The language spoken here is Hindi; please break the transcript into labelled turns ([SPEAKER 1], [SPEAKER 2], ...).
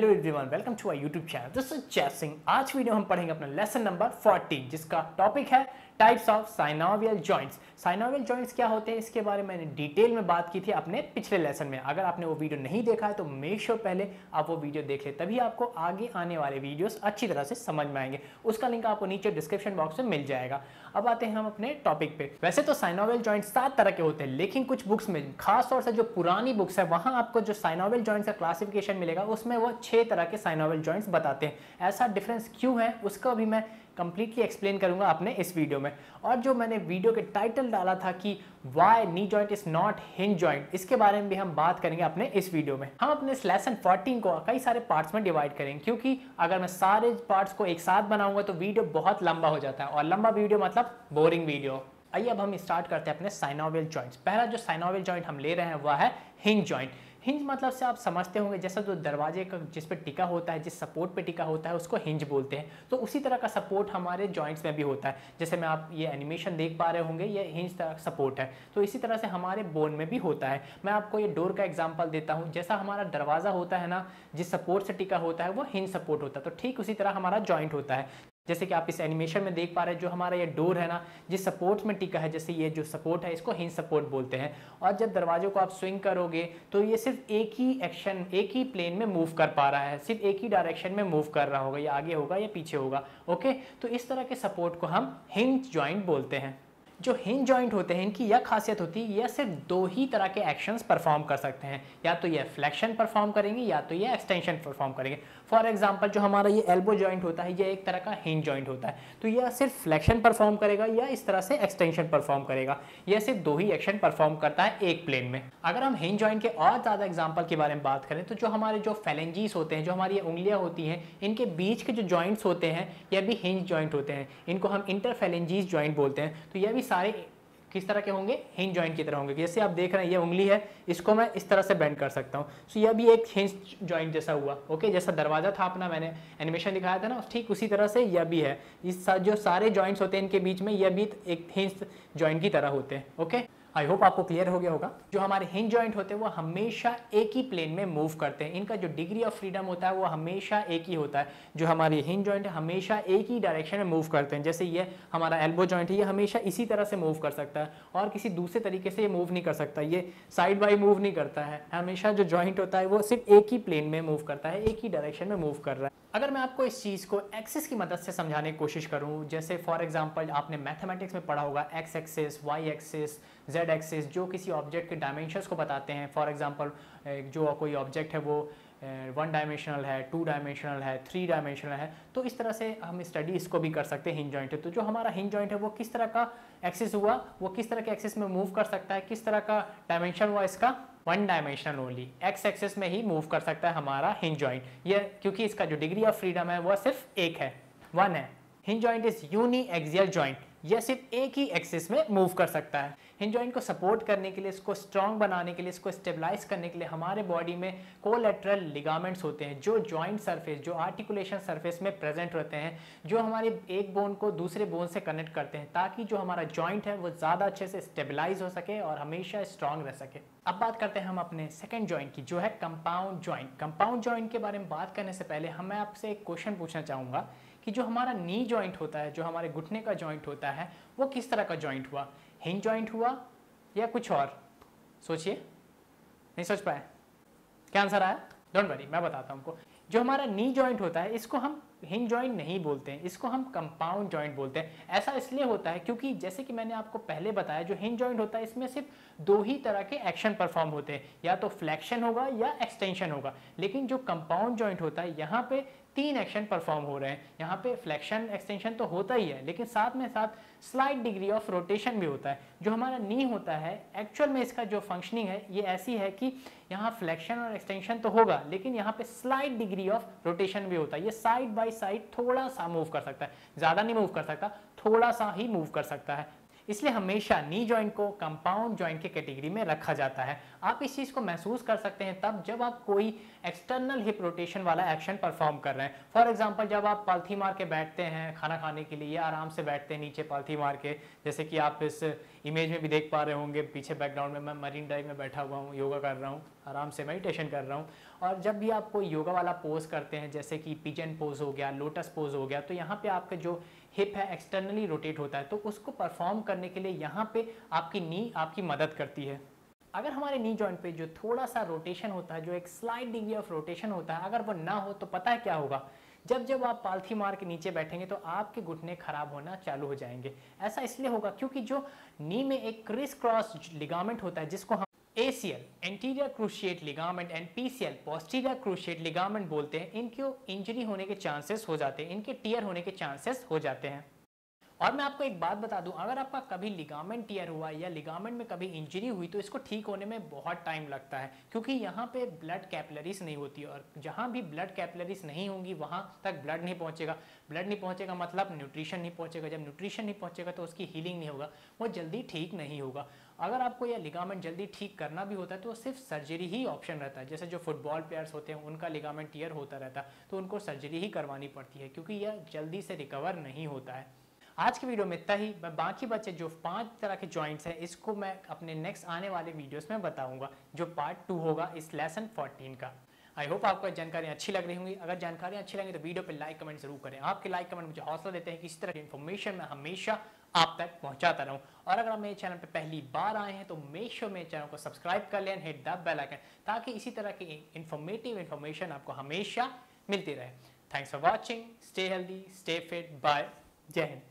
[SPEAKER 1] Hello everyone welcome to our YouTube channel this is Jai Singh आज वीडियो हम पढ़ेंगे अपना लेसन नंबर 14 जिसका टॉपिक है types of synovial joints synovial joints क्या होते हैं? इसके बारे में मैंने डिटेल में बात की थी अपने पिछले लेसन में। अगर आपने वो वीडियो नहीं देखा है तो मेक श्योर पहले आप वो वीडियो देख ले, तभी आपको आगे आने वाले वीडियोस अच्छी तरह से समझ में आएँगे। उसका लिंक आपको नीचे डिस्क्रिप्शन बॉक्स में मिल जाएगा। अब आते हैं हम अपने टॉपिक पे। वैसे तो साइनोवियल जॉइंट सात तरह के होते हैं, लेकिन कुछ बुक्स में खासतौर से जो पुरानी बुक्स है, वहाँ आपको जो साइनोवियल जॉइंट्स का क्लासिफिकेशन मिलेगा, उसमें वो छह तरह के साइनोवियल जॉइंट्स बताते हैं। ऐसा डिफरेंस क्यों है, उसका भी मैं कंप्लीटली एक्सप्लेन करूँगा अपने इस वीडियो में। और जो मैंने वीडियो के टाइटल डाला था कि why knee joint is not hinge joint इसके बारे में भी हम बात करेंगे अपने इस वीडियो में। हम अपने इस लेसन 14 को कई सारे पार्ट्स में डिवाइड करेंगे, क्योंकि अगर मैं सारे पार्ट्स को एक साथ बनाऊँगा तो वीडियो बहुत लंबा हो जाता है। और लंबा वीडियो मतलब बोरिंग वीडियो आइए अब हम स्टार्ट करते हैं अपने साइनोवियल जॉइंट्स पहला जो साइनोवियल जॉइंट हम ले रहे हैं, वह है हिंज जॉइंट हिंज मतलब से आप समझते होंगे, जैसा जो दरवाजे का, जिस पर टिका होता है, जिस सपोर्ट पे टिका होता है, उसको हिंज बोलते हैं। तो उसी तरह का सपोर्ट हमारे जॉइंट्स में भी होता है। जैसे मैं आप ये एनिमेशन देख पा रहे होंगे, ये हिंज तरह का सपोर्ट है। तो इसी तरह से हमारे बोन में भी होता है। मैं आपको ये डोर का एग्ज़ाम्पल देता हूँ। जैसा हमारा दरवाज़ा होता है ना, जिस सपोर्ट से टिका होता है, वो हिंज सपोर्ट होता है। तो ठीक उसी तरह हमारा जॉइंट होता है। जैसे कि आप इस एनिमेशन में देख पा रहे हैं, जो हमारा ये डोर है ना, जिस सपोर्ट में टिका है, जैसे ये जो सपोर्ट है, इसको हिंज सपोर्ट बोलते हैं। और जब दरवाजों को आप स्विंग करोगे तो ये सिर्फ़ एक ही एक्शन एक ही प्लेन में मूव कर पा रहा है, सिर्फ़ एक ही डायरेक्शन में मूव कर रहा होगा, या आगे होगा, या पीछे होगा ओके तो इस तरह के सपोर्ट को हम हिंज ज्वाइंट बोलते हैं। जो हिंज जॉइंट होते हैं, इनकी यह खासियत होती है, यह सिर्फ़ दो ही तरह के एक्शंस परफॉर्म कर सकते हैं। या तो ये फ्लेक्शन परफॉर्म करेंगे, या तो यह एक्सटेंशन परफॉर्म करेंगे। फॉर एग्जांपल जो हमारा ये एल्बो जॉइंट होता है, ये एक तरह का हिंज जॉइंट होता है। तो यह सिर्फ़ फ्लेक्शन परफॉर्म करेगा या इस तरह से एक्सटेंशन परफॉर्म करेगा। यह सिर्फ़ दो ही एक्शन परफॉर्म करता है एक प्लेन में। अगर हम हिंज जॉइंट के और ज़्यादा एग्ज़ाम्पल के बारे में बात करें तो जो हमारे जो फेलेंजीज होते हैं, जो हमारी उंगलियाँ होती हैं, इनके बीच के जो जॉइंट्स होते हैं यह भी हिंज जॉइंट होते हैं। इनको हम इंटरफेलेंजीज जॉइंट बोलते हैं। तो यह भी सारे किस तरह के होंगे? हिंज ज्वाइंट की तरह होंगे। जैसे आप देख रहे हैं, ये उंगली है, इसको मैं इस तरह से बेंड कर सकता हूँ। सो यह भी एक हिंज ज्वाइंट जैसा हुआ ओके जैसा दरवाज़ा था अपना, मैंने एनिमेशन दिखाया था ना, ठीक उसी तरह से यह भी है। इस जो सारे ज्वाइंट्स होते हैं इनके बीच में यह भी एक हिंस ज्वाइंट की तरह होते हैं ओके आई होप आपको क्लियर हो गया होगा। जो हमारे हिंज जॉइंट होते हैं, वो हमेशा एक ही प्लेन में मूव करते हैं। इनका जो डिग्री ऑफ़ फ्रीडम होता है, वो हमेशा एक ही होता है। जो हमारे हिंज जॉइंट हमेशा एक ही डायरेक्शन में मूव करते हैं। जैसे ये हमारा एल्बो जॉइंट है, ये हमेशा इसी तरह से मूव कर सकता है और किसी दूसरे तरीके से ये मूव नहीं कर सकता। ये साइड बाई मूव नहीं करता है। हमेशा जो जॉइंट होता है, वो सिर्फ़ एक ही प्लेन में मूव करता है, एक ही डायरेक्शन में मूव कर रहा है। अगर मैं आपको इस चीज़ को एक्सिस की मदद से समझाने की कोशिश करूँ, जैसे फॉर एग्जांपल आपने मैथमेटिक्स में पढ़ा होगा X axis Y axis Z axis जो किसी ऑब्जेक्ट के डायमेंशंस को बताते हैं फॉर एग्जांपल जो कोई ऑब्जेक्ट है वो वन डायमेंशनल है टू डायमेंशनल है थ्री डायमेंशनल है तो इस तरह से हम स्टडी इसको भी कर सकते हैं हिंज जॉइंट है। तो जो हमारा हिंज जॉइंट है, वो किस तरह का एक्सिस हुआ, वो किस तरह के एक्सिस में मूव कर सकता है, किस तरह का डायमेंशन हुआ इसका one dimensional only X axis में ही मूव कर सकता है हमारा हिंज जॉइंट ये क्योंकि इसका जो डिग्री ऑफ़ फ्रीडम है वह सिर्फ़ एक है. वन है. Hinge joint is uniaxial joint यह सिर्फ़ एक ही एक्सिस में मूव कर सकता है। हिंज जॉइंट को सपोर्ट करने के लिए, इसको स्ट्रॉन्ग बनाने के लिए, इसको स्टेबलाइज करने के लिए हमारे बॉडी में कोलेट्रल लिगामेंट्स होते हैं, जो जॉइंट सरफेस जो आर्टिकुलेशन सरफेस में प्रेजेंट होते हैं, जो हमारे एक बोन को दूसरे बोन से कनेक्ट करते हैं, ताकि जो हमारा जॉइंट है, वो ज़्यादा अच्छे से स्टेबलाइज हो सके और हमेशा स्ट्रांग रह सके। अब बात करते हैं हम अपने सेकेंड जॉइंट की, जो है कंपाउंड जॉइंट कंपाउंड जॉइंट के बारे में बात करने से पहले हम आपसे एक क्वेश्चन पूछना चाहूँगा। कि जो हमारा नी जॉइंट होता है, जो हमारे घुटने का जॉइंट होता है, वो किस तरह का जॉइंट हुआ? हिंज जॉइंट हुआ या कुछ और? सोचिए। नहीं सोच पाए? क्या आंसर आया? डोंट वरी मैं बताता हूँ आपको। जो हमारा नी जॉइंट होता है, इसको हम हिंज जॉइंट नहीं बोलते हैं, इसको हम कंपाउंड जॉइंट बोलते हैं। ऐसा इसलिए होता है क्योंकि जैसे कि मैंने आपको पहले बताया, जो हिंज जॉइंट होता है, इसमें सिर्फ़ दो ही तरह के एक्शन परफॉर्म होते हैं। या तो फ्लेक्शन होगा या एक्सटेंशन होगा। लेकिन जो कंपाउंड जॉइंट होता है, यहाँ पे तीन एक्शन परफॉर्म हो रहे हैं। यहाँ पे फ्लेक्शन एक्सटेंशन तो होता ही है, लेकिन साथ में साथ स्लाइड डिग्री ऑफ़ रोटेशन भी होता है, जो हमारा नी होता है। एक्चुअल में इसका जो फंक्शनिंग है, ये ऐसी है कि यहाँ फ्लेक्शन और एक्सटेंशन तो होगा, लेकिन यहाँ पे स्लाइड डिग्री ऑफ़ रोटेशन भी होता है। ये साइड बाई साइड थोड़ा सा मूव कर सकता है। ज़्यादा नहीं मूव कर सकता, थोड़ा सा ही मूव कर सकता है। इसलिए हमेशा नी ज्वाइंट को कंपाउंड ज्वाइंट के कैटेगरी में रखा जाता है। आप इस चीज़ को महसूस कर सकते हैं तब जब आप कोई एक्सटर्नल हिप रोटेशन वाला एक्शन परफॉर्म कर रहे हैं। फॉर एग्जांपल जब आप पालथी मार के बैठते हैं खाना खाने के लिए या आराम से बैठते हैं नीचे पालथी मार के, जैसे कि आप इस इमेज में भी देख पा रहे होंगे, पीछे बैकग्राउंड में मैं मरीन ड्राइव में बैठा हुआ हूँ योगा कर रहा हूँ। आराम से मेडिटेशन कर रहा हूँ। और जब भी आप कोई योगा वाला पोज करते हैं, जैसे कि पिजन पोज हो गया लोटस पोज हो गया तो यहाँ पे आपका जो हिप है एक्सटर्नली रोटेट होता है। तो उसको परफॉर्म करने के लिए यहाँ पे आपकी नी आपकी मदद करती है। अगर हमारे नी जॉइंट पे जो थोड़ा सा रोटेशन होता है, जो एक स्लाइड डिग्री ऑफ़ रोटेशन होता है, अगर वो ना हो तो पता है क्या होगा? जब जब आप पालथी मार के नीचे बैठेंगे तो आपके घुटने खराब होना चालू हो जाएँगे। ऐसा इसलिए होगा क्योंकि जो नी में एक क्रिस क्रॉस लिगामेंट होता है, जिसको हम ACL anterior cruciate ligament and PCL posterior cruciate ligament बोलते हैं। इनके इंजरी होने के चांसेस हो जाते हैं। इनके टीयर होने के चांसेस हो जाते हैं। और मैं आपको एक बात बता दूँ, अगर आपका कभी लिगामेंट टीयर हुआ या लिगामेंट में कभी इंजरी हुई तो इसको ठीक होने में बहुत टाइम लगता है, क्योंकि यहाँ पे ब्लड कैपलरीज नहीं होती और जहाँ भी ब्लड कैपलरीज नहीं होंगी, वहाँ तक ब्लड नहीं पहुँचेगा। ब्लड नहीं पहुँचेगा मतलब न्यूट्रिशन नहीं पहुँचेगा। जब न्यूट्रिशन नहीं पहुँचेगा तो उसकी हीलिंग नहीं होगा, वो जल्दी ठीक नहीं होगा। अगर आपको यह लिगामेंट जल्दी ठीक करना भी होता है तो सिर्फ़ सर्जरी ही ऑप्शन रहता है। जैसे जो फुटबॉल प्लेयर्स होते हैं, उनका लिगामेंट टीयर होता रहता है तो उनको सर्जरी ही करवानी पड़ती है, क्योंकि यह जल्दी से रिकवर नहीं होता है। आज की वीडियो में इतना ही। मैं बाकी बच्चे जो पाँच तरह के जॉइंट्स हैं, इसको मैं अपने नेक्स्ट आने वाले वीडियोस में बताऊँगा, जो पार्ट टू होगा इस लेसन 14 का। आई होप आपको जानकारी अच्छी लग रही होंगी। अगर जानकारी अच्छी लगी तो वीडियो पर लाइक कमेंट ज़रूर करें। आपके लाइक कमेंट मुझे हौसला देते हैं कि इस तरह की इन्फॉर्मेशन मैं हमेशा आप तक पहुंचाता रहूँ। और अगर आप मेरे चैनल पर पहली बार आए हैं तो मेक श्योर मेरे चैनल को सब्सक्राइब कर लें हिट द बेल आइकन ताकि इसी तरह की इन्फॉर्मेटिव इन्फॉर्मेशन आपको हमेशा मिलती रहे। Thanks for watching stay healthy stay fit bye Jai Hind